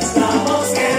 Estamos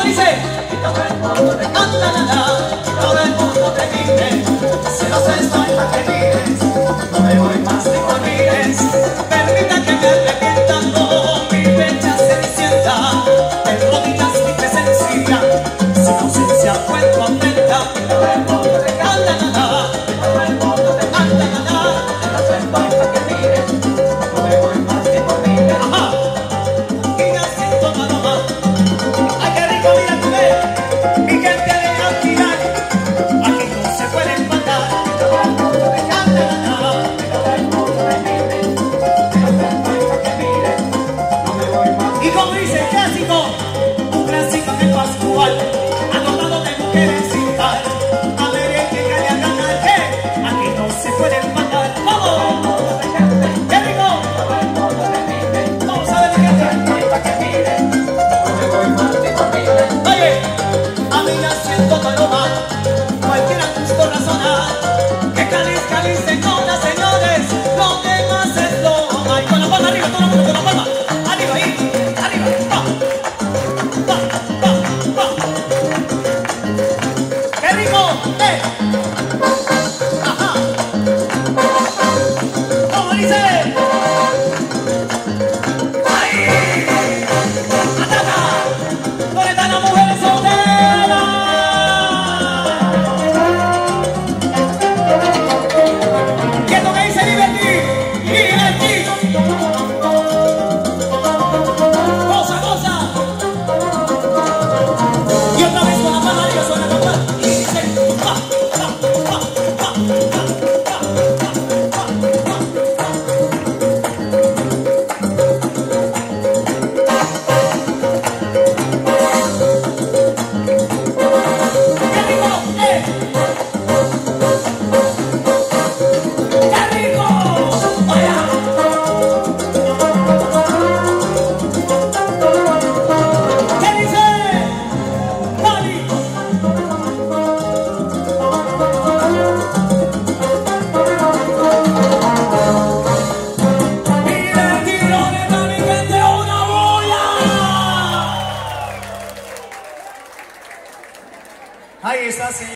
¿Cómo dice? Y todo el mundo te canta la la, todo el mundo te vive, celosa estoy para que mires, no me voy más ni por mires, permita que me arrepienta